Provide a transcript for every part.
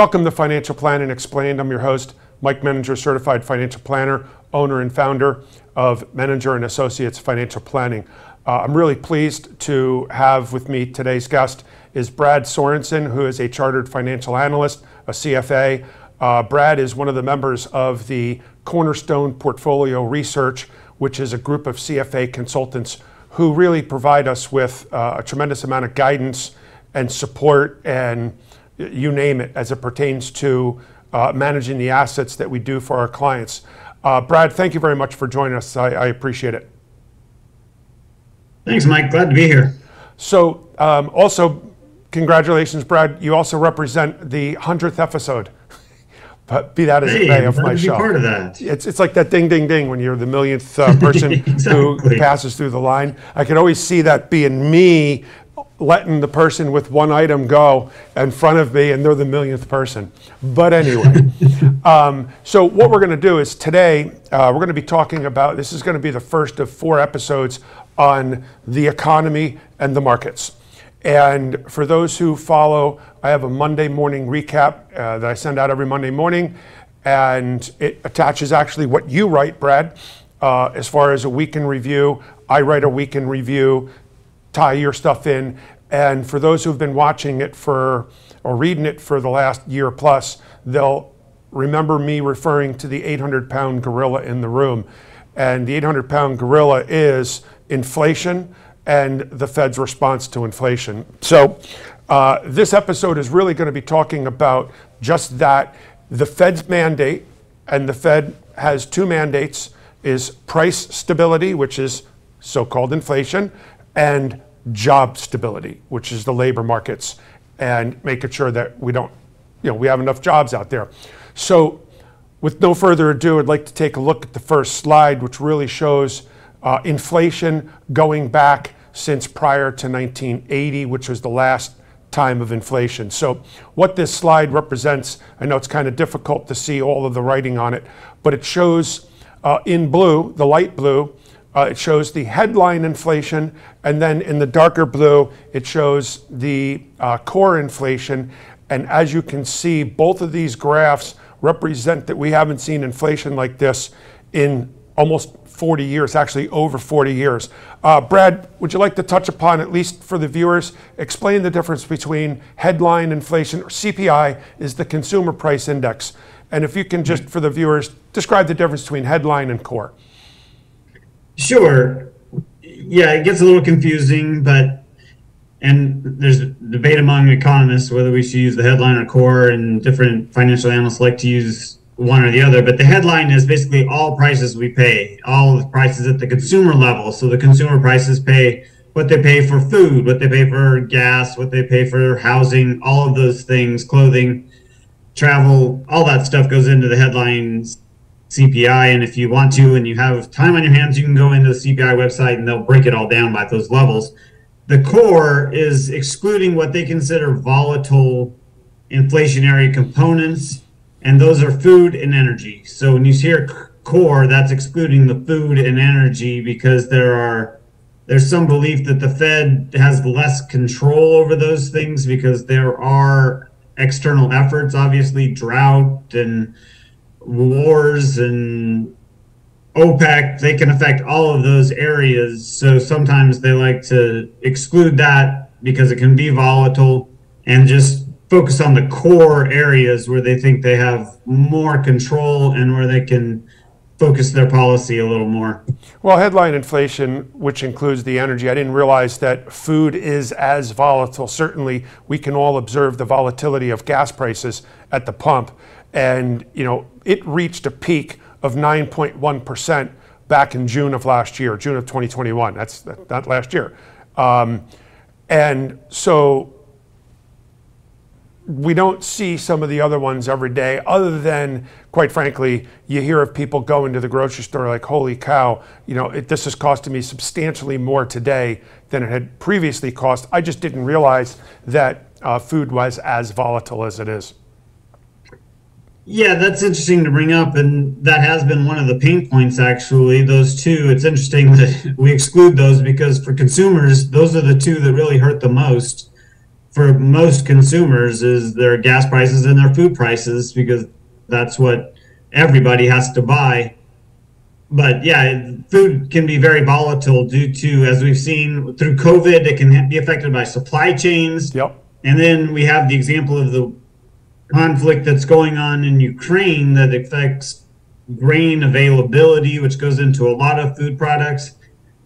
Welcome to Financial Planning Explained. I'm your host, Mike Menninger, certified financial planner, owner and founder of Menninger and Associates Financial Planning. Uh, I'm really pleased to have with me today's guest is Brad Sorensen, who is a chartered financial analyst, a CFA. Uh, Brad is one of the members of the Cornerstone Portfolio Research, which is a group of CFA consultants who really provide us with uh, a tremendous amount of guidance and support and you name it as it pertains to uh, managing the assets that we do for our clients. Uh, Brad, thank you very much for joining us. I, I, appreciate it. Thanks, Mike. Glad to be here. So, um, also, congratulations, Brad. You also represent the 100th episode. but be that as hey, it may of my show. part of that. It's, it's like that ding, ding, ding when you're the millionth uh, person exactly. who passes through the line. I can always see that being me letting the person with one item go in front of me and they're the millionth person. But anyway, um, so what we're going to do is today uh, we're going to be talking about this is going to be the first of four episodes on the economy and the markets. And for those who follow, I have a Monday morning recap uh, that I send out every Monday morning. And it attaches actually what you write, Brad, uh, as far as a week in review. I write a week in review tie your stuff in. And for those who've been watching it for or reading it for the last year plus, they'll remember me referring to the 800 pound gorilla in the room. And the 800 pound gorilla is inflation and the Fed's response to inflation. So, uh, this episode is really going to be talking about just that the Fed's mandate, and the Fed has two mandates is price stability, which is so called inflation, and job stability, which is the labor markets, and making sure that we don't, you know, we have enough jobs out there. So, with no further ado, I'd like to take a look at the first slide, which really shows uh, inflation going back since prior to 1980, which was the last time of inflation. So, what this slide represents, I know it's kind of difficult to see all of the writing on it, but it shows uh, in blue, the light blue, uh, it shows the headline inflation, and then in the darker blue, it shows the uh, core inflation. And as you can see, both of these graphs represent that we haven't seen inflation like this in almost 40 years, actually over 40 years. Uh, Brad, would you like to touch upon, at least for the viewers, explain the difference between headline inflation, or CPI is the consumer price index. And if you can just, for the viewers, describe the difference between headline and core. Sure. Yeah, it gets a little confusing, but and there's debate among economists whether we should use the headline or core, and different financial analysts like to use one or the other. But the headline is basically all prices we pay, all the prices at the consumer level. So the consumer prices pay what they pay for food, what they pay for gas, what they pay for housing, all of those things, clothing, travel, all that stuff goes into the headlines CPI. And if you want to and you have time on your hands, you can go into the CPI website and they'll break it all down by those levels. The core is excluding what they consider volatile inflationary components, and those are food and energy. So when you hear core, that's excluding the food and energy because there are there's some belief that the Fed has less control over those things because there are external efforts, obviously drought and wars and OPEC, they can affect all of those areas. So sometimes they like to exclude that because it can be volatile and just focus on the core areas where they think they have more control and where they can focus their policy a little more. Well, headline inflation, which includes the energy, I didn't realize that food is as volatile. Certainly, we can all observe the volatility of gas prices at the pump and you know it reached a peak of 9.1% back in June of last year, June of 2021. That's not last year. Um, and so we don't see some of the other ones every day, other than, quite frankly, you hear of people going to the grocery store like, holy cow, you know, it, this is costing me substantially more today than it had previously cost. I just didn't realize that uh, food was as volatile as it is. Yeah, that's interesting to bring up, and that has been one of the pain points. Actually, those two. It's interesting that we exclude those because for consumers, those are the two that really hurt the most. for most consumers is their gas prices and their food prices because that's what everybody has to buy. But yeah, food can be very volatile due to, as we've seen through COVID, it can be affected by supply chains. Yep. And then we have the example of the conflict that's going on in Ukraine that affects grain availability, which goes into a lot of food products,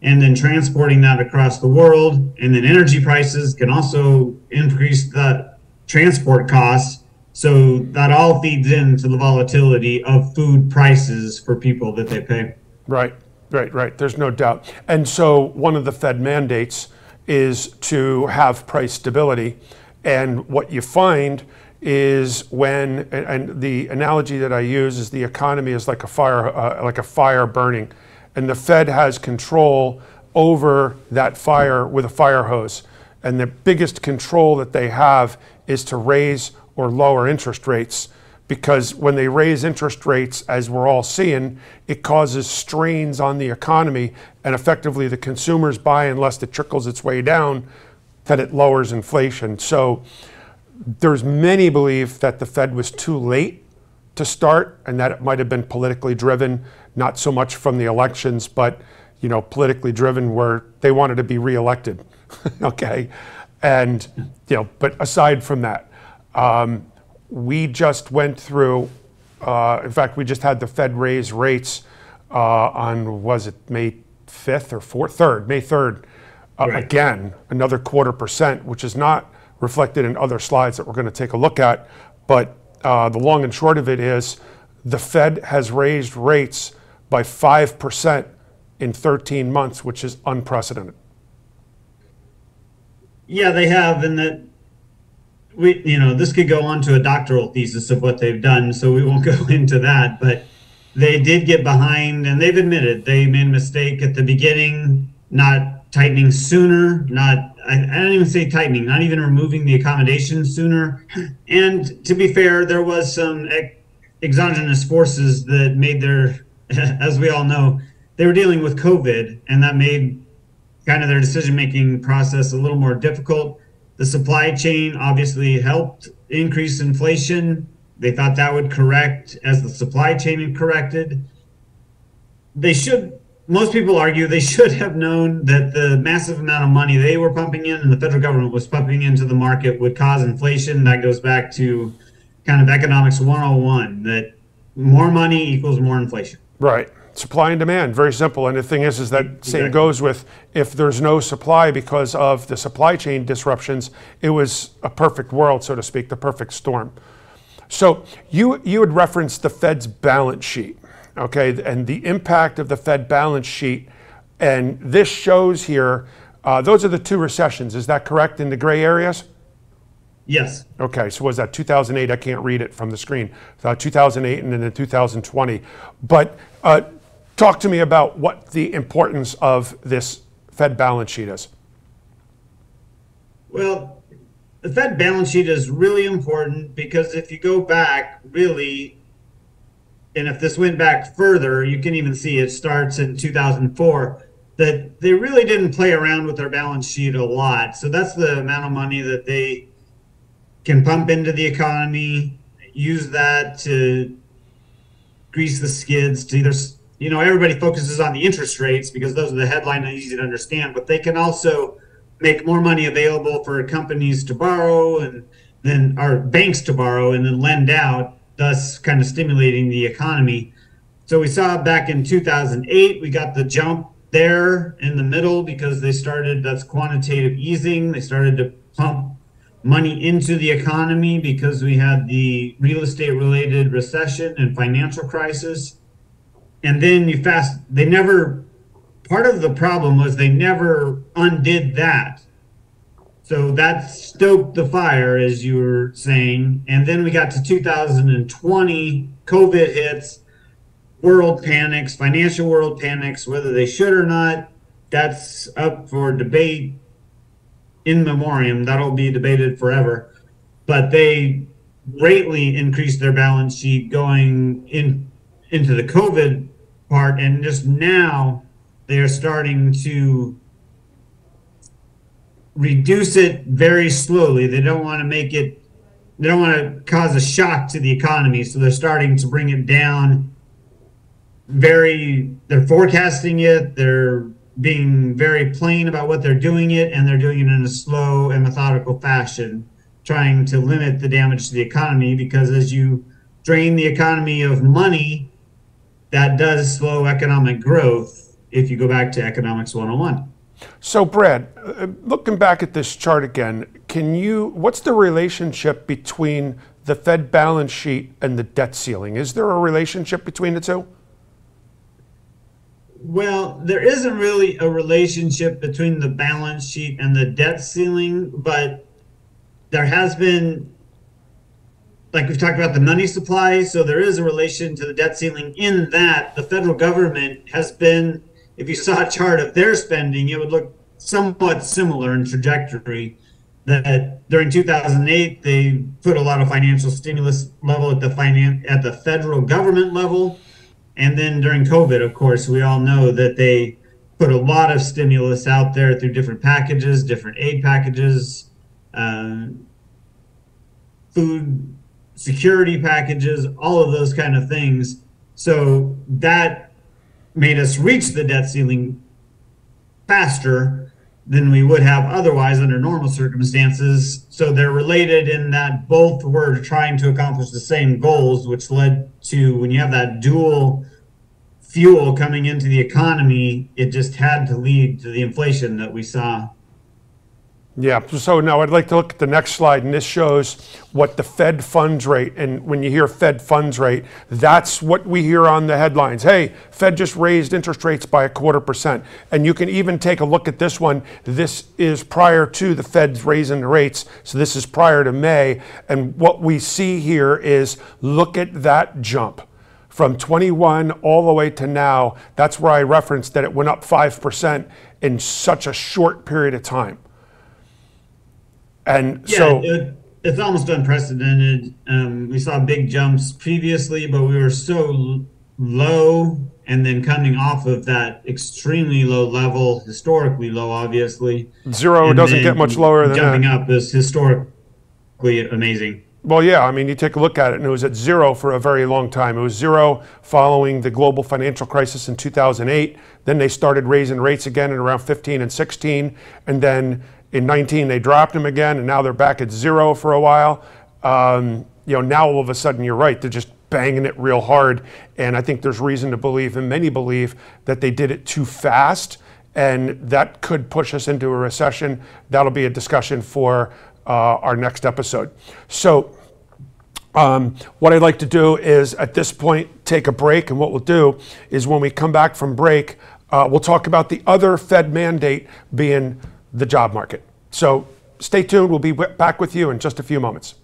and then transporting that across the world. And then energy prices can also increase the transport costs. So that all feeds into the volatility of food prices for people that they pay. Right, right, right. There's no doubt. And so one of the Fed mandates is to have price stability. And what you find is when, and the analogy that I use is the economy is like a fire, uh, like a fire burning, and the Fed has control over that fire with a fire hose. And the biggest control that they have is to raise or lower interest rates because when they raise interest rates, as we're all seeing, it causes strains on the economy and effectively the consumers buy unless it trickles its way down, that it lowers inflation. So there's many believe that the Fed was too late to start and that it might have been politically driven, not so much from the elections, but you know, politically driven where they wanted to be reelected. okay. And you know, but aside from that, um, we just went through, uh, in fact, we just had the Fed raise rates uh, on, was it May 5th or 4th? 3rd, May 3rd. Uh, right. Again, another quarter percent, which is not reflected in other slides that we're going to take a look at. But uh, the long and short of it is the Fed has raised rates by 5% in 13 months, which is unprecedented. Yeah, they have. And that we, you know, this could go on to a doctoral thesis of what they've done. So we won't go into that. But they did get behind and they've admitted they made a mistake at the beginning, not tightening sooner, not I, I don't even say tightening, not even removing the accommodation sooner. And to be fair, there was some ex- exogenous forces that made their, as we all know, they were dealing with COVID, and that made kind of their decision making process a little more difficult. The supply chain obviously helped increase inflation. They thought that would correct as the supply chain corrected. They should most people argue they should have known that the massive amount of money they were pumping in and the federal government was pumping into the market would cause inflation. That goes back to kind of economics 101 that more money equals more inflation. Right. Supply and demand, very simple. And the thing is, is that exactly. same goes with if there's no supply because of the supply chain disruptions, it was a perfect world, so to speak, the perfect storm. So you you had referenced the Fed's balance sheet okay, and the impact of the Fed balance sheet. And this shows here, uh, those are the two recessions. Is that correct in the gray areas? Yes. Okay, so was that 2008? I can't read it from the screen. Uh, 2008 and then 2020. But uh, talk to me about what the importance of this Fed balance sheet is. Well, the Fed balance sheet is really important because if you go back, really, and if this went back further, you can even see it starts in 2004 that they really didn't play around with their balance sheet a lot. So that's the amount of money that they can pump into the economy, use that to grease the skids to either you know everybody focuses on the interest rates because those are the headline and easy to understand but they can also make more money available for companies to borrow and then our banks to borrow and then lend out thus kind of stimulating the economy. So we saw back in 2008, we got the jump there in the middle because they started, that's quantitative easing. They started to pump money into the economy because we had the real estate related recession and financial crisis. And then you fast, they never, part of the problem was they never undid that. So that stoked the fire, as you were saying. And then we got to 2020, COVID hits, world panics, financial world panics, whether they should or not, that's up for debate in memoriam. That'll be debated forever. But they greatly increased their balance sheet going in into the COVID part, and just now they are starting to reduce it very slowly. They don't want to make it, they don't want to cause a shock to the economy. So they're starting to bring it down very, they're forecasting it. They're being very plain about what they're doing it, and they're doing it in a slow and methodical fashion, trying to limit the damage to the economy because as you drain the economy of money, that does slow economic growth if you go back to Economics 101. So, Brad, uh, looking back at this chart again, can you, what's the relationship between the Fed balance sheet and the debt ceiling? Is there a relationship between the two? Well, there isn't really a relationship between the balance sheet and the debt ceiling, but there has been, like we've talked about the money supply, so there is a relation to the debt ceiling in that the federal government has been if you saw a chart of their spending, it would look somewhat similar in trajectory. That during 2008, they put a lot of financial stimulus level at the finance at the federal government level, and then during COVID, of course, we all know that they put a lot of stimulus out there through different packages, different aid packages, uh, food security packages, all of those kind of things. So that made us reach the debt ceiling faster than we would have otherwise under normal circumstances. So they're related in that both were trying to accomplish the same goals, which led to when you have that dual fuel coming into the economy, it just had to lead to the inflation that we saw yeah, so now I'd like to look at the next slide, and this shows what the Fed funds rate, and when you hear Fed funds rate, that's what we hear on the headlines. Hey, Fed just raised interest rates by a quarter percent. And you can even take a look at this one. This is prior to the Fed's raising the rates, so this is prior to May. And what we see here is look at that jump from 21 all the way to now. That's where I referenced that it went up 5% in such a short period of time. And yeah, so it, it's almost unprecedented. Um, we saw big jumps previously, but we were so low and then coming off of that extremely low level, historically low, obviously. Zero doesn't get much lower than jumping that. up is historically amazing. Well, yeah, I mean, you take a look at it, and it was at zero for a very long time. It was zero following the global financial crisis in 2008. Then they started raising rates again in around 15 and 16, and then in 19, they dropped them again, and now they're back at zero for a while. Um, you know, now all of a sudden, you're right, they're just banging it real hard. And I think there's reason to believe, and many believe, that they did it too fast, and that could push us into a recession. That'll be a discussion for uh, our next episode. So, um, what I'd like to do is at this point take a break, and what we'll do is when we come back from break, uh, we'll talk about the other Fed mandate being the job market. So stay tuned. We'll be back with you in just a few moments.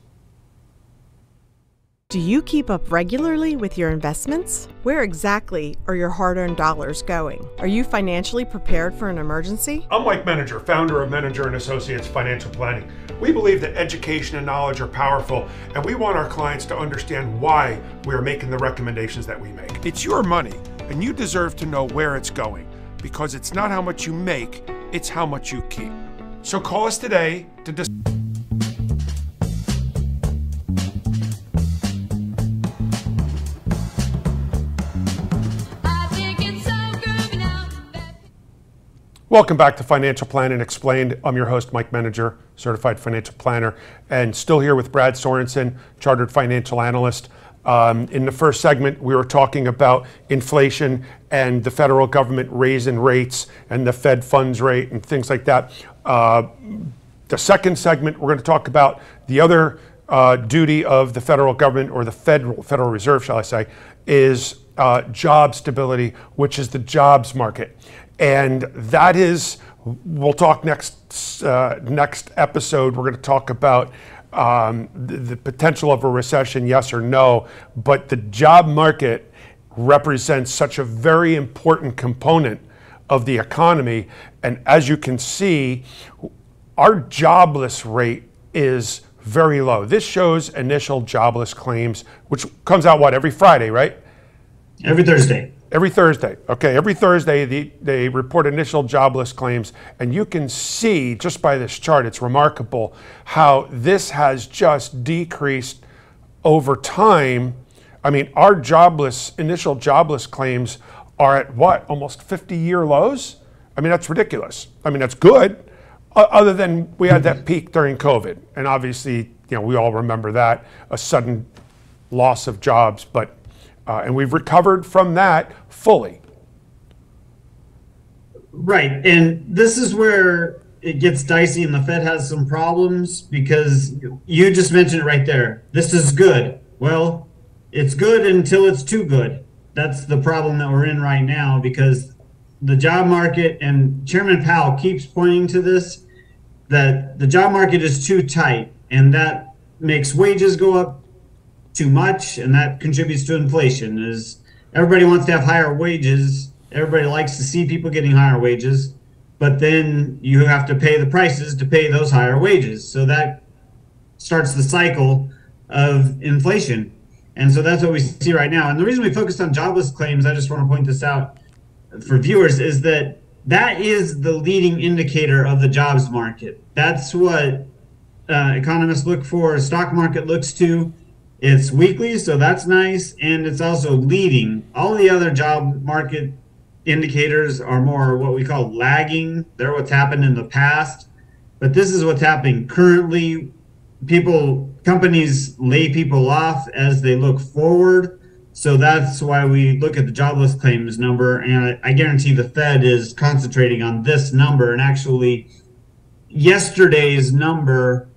Do you keep up regularly with your investments? Where exactly are your hard earned dollars going? Are you financially prepared for an emergency? I'm Mike Menninger, founder of Menninger and Associates Financial Planning. We believe that education and knowledge are powerful, and we want our clients to understand why we are making the recommendations that we make. It's your money, and you deserve to know where it's going because it's not how much you make, it's how much you keep. So call us today to discuss. Welcome back to Financial Planning Explained. I'm your host, Mike Menninger, certified financial planner, and still here with Brad Sorensen, chartered financial analyst. Um, in the first segment, we were talking about inflation and the federal government raising rates and the Fed funds rate and things like that. Uh, the second segment, we're going to talk about the other uh, duty of the federal government or the Federal Federal Reserve, shall I say, is uh, job stability, which is the jobs market, and that is. We'll talk next uh, next episode. We're going to talk about um, the, the potential of a recession, yes or no, but the job market represents such a very important component of the economy. And as you can see, our jobless rate is very low. This shows initial jobless claims, which comes out what every Friday, right? Every Thursday. Every Thursday, okay, every Thursday the, they report initial jobless claims, and you can see just by this chart, it's remarkable how this has just decreased over time. I mean, our jobless, initial jobless claims are at what, almost 50 year lows? I mean, that's ridiculous. I mean, that's good, other than we had that peak during COVID. And obviously, you know, we all remember that, a sudden loss of jobs, but uh, and we've recovered from that fully. Right. And this is where it gets dicey and the Fed has some problems because you just mentioned it right there. This is good. Well, it's good until it's too good. That's the problem that we're in right now because the job market and Chairman Powell keeps pointing to this that the job market is too tight and that makes wages go up too much, and that contributes to inflation. Is everybody wants to have higher wages? Everybody likes to see people getting higher wages, but then you have to pay the prices to pay those higher wages. So that starts the cycle of inflation. And so that's what we see right now. And the reason we focused on jobless claims, I just want to point this out for viewers, is that that is the leading indicator of the jobs market. That's what uh, economists look for, stock market looks to. It's weekly, so that's nice, and it's also leading. All the other job market indicators are more what we call lagging. They're what's happened in the past, but this is what's happening currently. People, companies lay people off as they look forward. So that's why we look at the jobless claims number, and I, guarantee the Fed is concentrating on this number. And actually, yesterday's number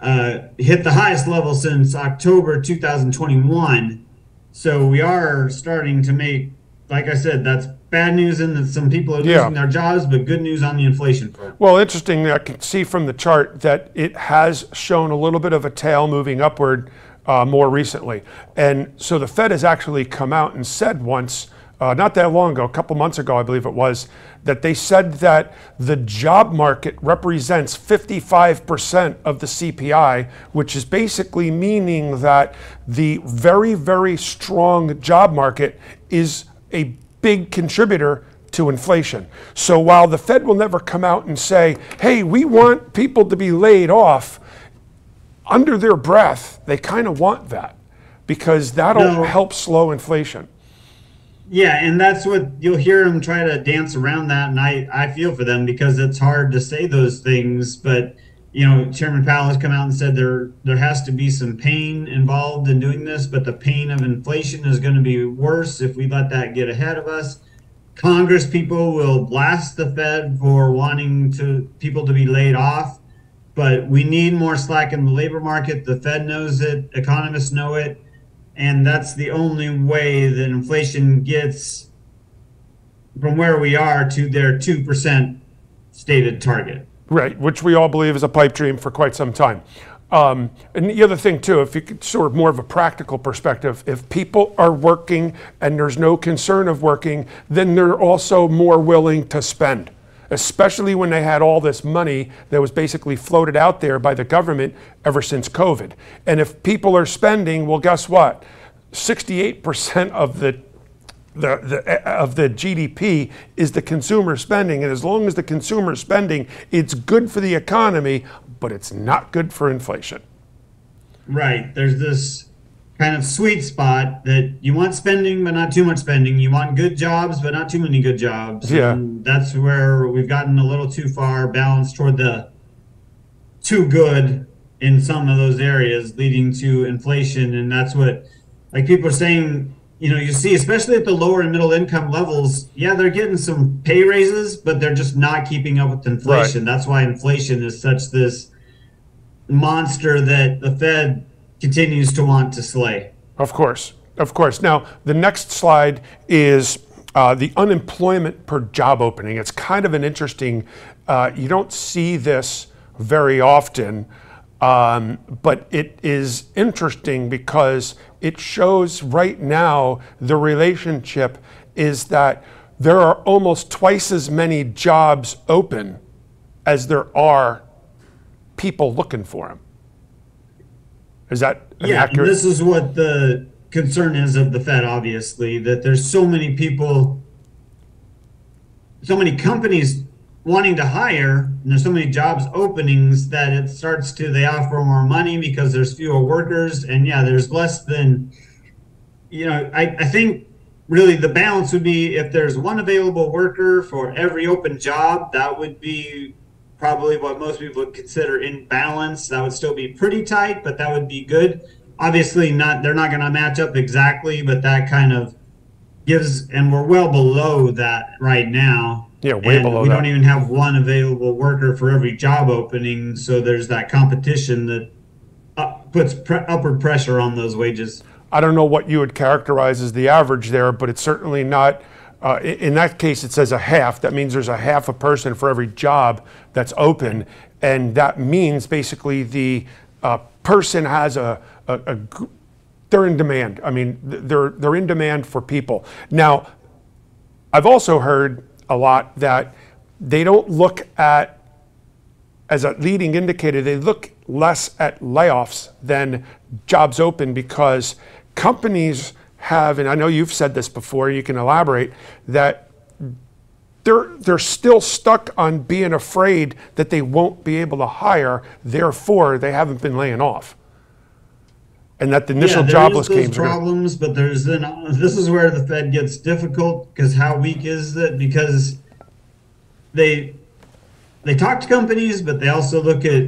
uh, hit the highest level since October 2021. So we are starting to make, like I said, that's bad news in that some people are losing yeah. their jobs, but good news on the inflation front. Well, interesting. I can see from the chart that it has shown a little bit of a tail moving upward uh, more recently. And so the Fed has actually come out and said once uh, not that long ago, a couple months ago, I believe it was, that they said that the job market represents 55% of the CPI, which is basically meaning that the very, very strong job market is a big contributor to inflation. So while the Fed will never come out and say, hey, we want people to be laid off, under their breath, they kind of want that because that'll no. help slow inflation. Yeah, and that's what you'll hear them try to dance around that, and I I feel for them because it's hard to say those things, but you know, Chairman Powell has come out and said there there has to be some pain involved in doing this, but the pain of inflation is going to be worse if we let that get ahead of us. Congress people will blast the Fed for wanting to people to be laid off, but we need more slack in the labor market. The Fed knows it, economists know it and that's the only way that inflation gets from where we are to their 2% stated target. Right, which we all believe is a pipe dream for quite some time. Um, and the other thing, too, if you could sort of more of a practical perspective, if people are working and there's no concern of working, then they're also more willing to spend especially when they had all this money that was basically floated out there by the government ever since COVID. And if people are spending, well, guess what? 68% of the the, the, eh, of the GDP is the consumer spending. And as long as the consumer spending, it's good for the economy, but it's not good for inflation. Right. There's this kind of sweet spot that you want spending but not too much spending. You want good jobs but not too many good jobs. Yeah. And that's where we've gotten a little too far balanced toward the too good in some of those areas leading to inflation. And that's what like people are saying you know you see especially at the lower and middle income levels yeah they're getting some pay raises but they're just not keeping up with inflation. Right. that's why inflation is such this monster that the fed continues to want to slay. Of course, of course. Now, the next slide is uh, the unemployment per job opening. It's kind of an interesting, uh, you don't see this very often, um, but it is interesting because it shows right now the relationship is that there are almost twice as many jobs open as there are people looking for them. Is that yeah? Accurate? This is what the concern is of the Fed, obviously, that there's so many people, so many companies wanting to hire, and there's so many jobs openings that it starts to they offer more money because there's fewer workers, and yeah, there's less than, you know, I, I think really the balance would be if there's one available worker for every open job, that would be probably what most people would consider in balance. That would still be pretty tight, but that would be good. Obviously, not they're not going to match up exactly, but that kind of gives, and we're well below that right now. Yeah, way And below We that. don't even have one available worker for every job opening, so there's that competition that uh, puts pre- upward pressure on those wages. I don't know what you would characterize as the average there, but it's certainly not. Uh, in that case, it says a half. That means there's a half a person for every job that's open, and that means basically the uh, person has a they're in demand. I mean, they're they're in demand for people. Now, I've also heard a lot that they don't look at as a leading indicator, they look less at layoffs than jobs open because companies have, and I know you've said this before, you can elaborate, that they're, they're still stuck on being afraid that they won't be able to hire, therefore, they haven't been laying off. And that the initial yeah, there jobless is those claims are gonna- problems, but there's then this is where the Fed gets difficult because how weak is it? Because they they talk to companies, but they also look at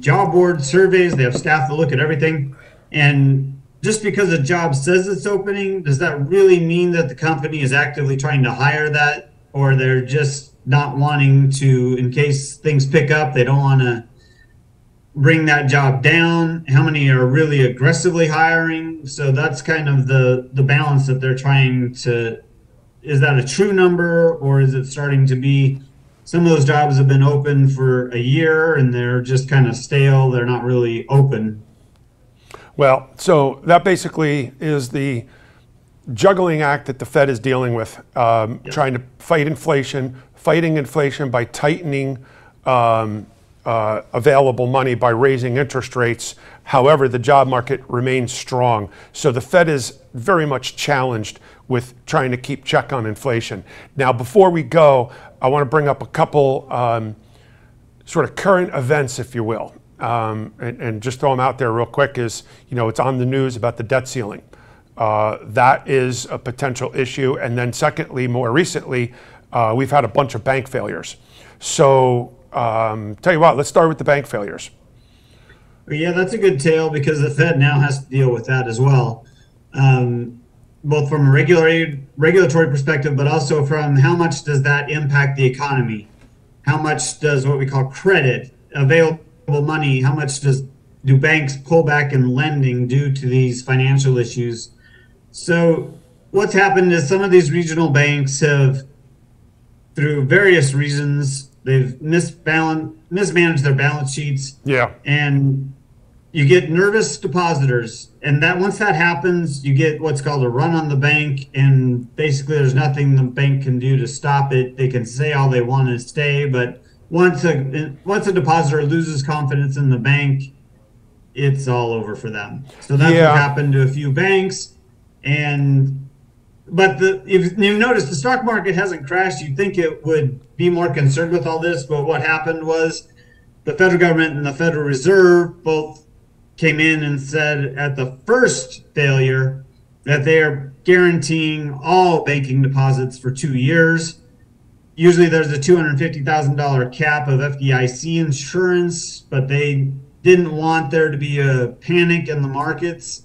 job board surveys. They have staff that look at everything, and just because a job says it's opening, does that really mean that the company is actively trying to hire that, or they're just not wanting to, in case things pick up, they don't want to bring that job down? How many are really aggressively hiring? So that's kind of the the balance that they're trying to is that a true number? Or is it starting to be some of those jobs have been open for a year and they're just kind of stale they're not really open Well, so that basically is the juggling act that the Fed is dealing with, um, trying to fight inflation, fighting inflation by tightening um, uh, available money by raising interest rates. However, the job market remains strong. So the Fed is very much challenged with trying to keep check on inflation. Now, before we go, I want to bring up a couple. Um, sort of current events, if you will, um, and, and just throw them out there real quick is, you know, it's on the news about the debt ceiling. Uh, that is a potential issue. And then secondly, more recently, uh, we've had a bunch of bank failures. So um, tell you what, let's start with the bank failures. Yeah, that's a good tale because the Fed now has to deal with that as well, um, both from a regulatory regulatory perspective, but also from how much does that impact the economy? How much does what we call credit, available money, how much does do banks pull back in lending due to these financial issues? So what's happened is some of these regional banks have, through various reasons, they've misbalance, mismanaged their balance sheets Yeah. and you get nervous depositors and that once that happens you get what's called a run on the bank and basically there's nothing the bank can do to stop it they can say all they want to stay but once a once a depositor loses confidence in the bank it's all over for them so that's Yeah. what happened to a few banks and but the if you notice the stock market hasn't crashed you'd think it would be more concerned with all this but what happened was the federal government and the Federal Reserve both came in and said at the first failure that they are guaranteeing all banking deposits for two years. Usually there's a $250,000 cap of FDIC insurance, but they didn't want there to be a panic in the markets.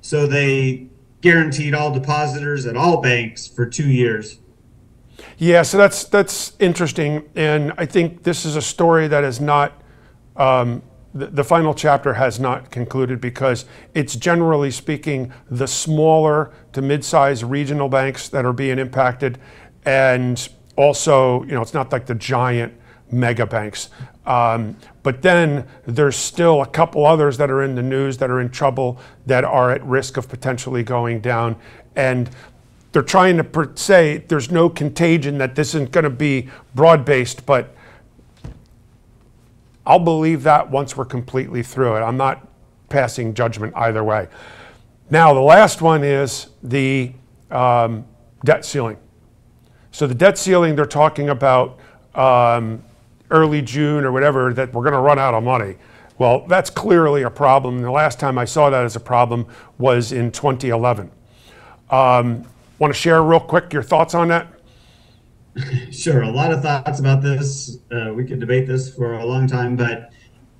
So they guaranteed all depositors at all banks for two years. Yeah, so that's that's interesting, and I think this is a story that is not. Um, the, the final chapter has not concluded because it's generally speaking the smaller to mid-sized regional banks that are being impacted, and also you know it's not like the giant mega banks. Um, but then there's still a couple others that are in the news that are in trouble that are at risk of potentially going down, and they're trying to per- say there's no contagion that this isn't going to be broad-based, but I'll believe that once we're completely through it. I'm not passing judgment either way. Now, the last one is the um, debt ceiling. So the debt ceiling, they're talking about um, early June or whatever, that we're going to run out of money. Well, that's clearly a problem. The last time I saw that as a problem was in 2011. Um, Want to share real quick your thoughts on that? Sure, a lot of thoughts about this. Uh, we could debate this for a long time, but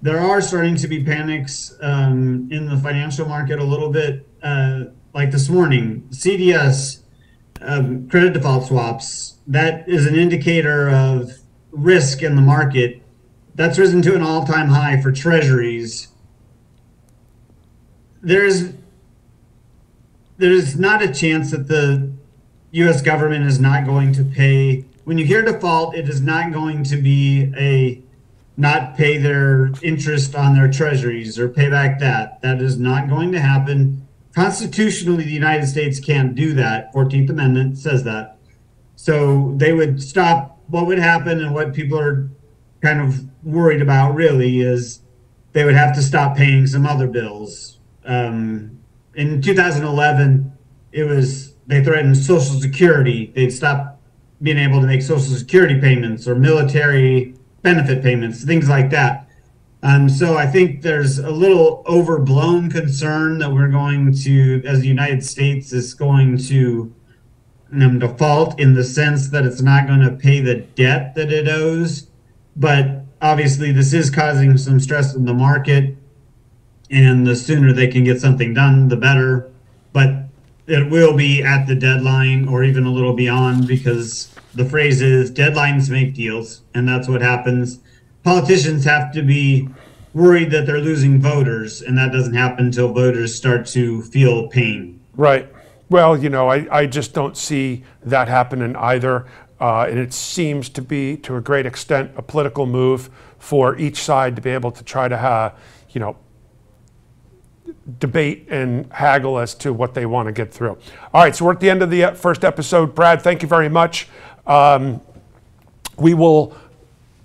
there are starting to be panics um, in the financial market a little bit. Uh, like this morning, CDS um, credit default swaps. That is an indicator of risk in the market. That's risen to an all-time high for treasuries. There's there's not a chance that the U.S. government is not going to pay. When you hear default, it is not going to be a not pay their interest on their treasuries or pay back that. That is not going to happen. Constitutionally, the United States can't do that. 14th Amendment says that. So they would stop. What would happen and what people are kind of worried about really is they would have to stop paying some other bills. Um, in 2011, it was they threatened Social Security. They'd stop being able to make Social Security payments or military benefit payments, things like that. Um, so I think there's a little overblown concern that we're going to, as the United States is going to um, default in the sense that it's not going to pay the debt that it owes. But obviously, this is causing some stress in the market and the sooner they can get something done, the better. But it will be at the deadline or even a little beyond because the phrase is deadlines make deals, and that's what happens. Politicians have to be worried that they're losing voters, and that doesn't happen until voters start to feel pain. Right. Well, you know, I, I just don't see that happening either. Uh, and it seems to be, to a great extent, a political move for each side to be able to try to, have, you know, debate and haggle as to what they want to get through. All right, so we're at the end of the uh, first episode. Brad, thank you very much. Um, we will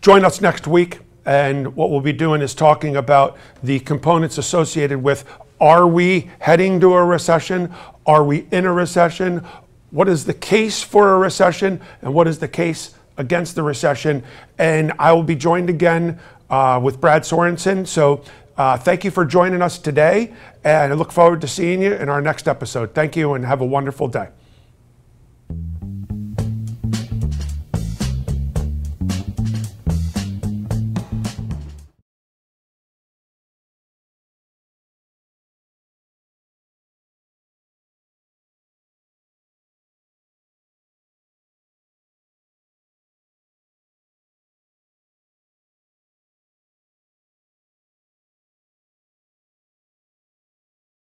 join us next week, and what we'll be doing is talking about the components associated with are we heading to a recession? Are we in a recession? What is the case for a recession, and what is the case against the recession? And I will be joined again uh, with Brad Sorensen. So uh, thank you for joining us today, and I look forward to seeing you in our next episode. Thank you, and have a wonderful day.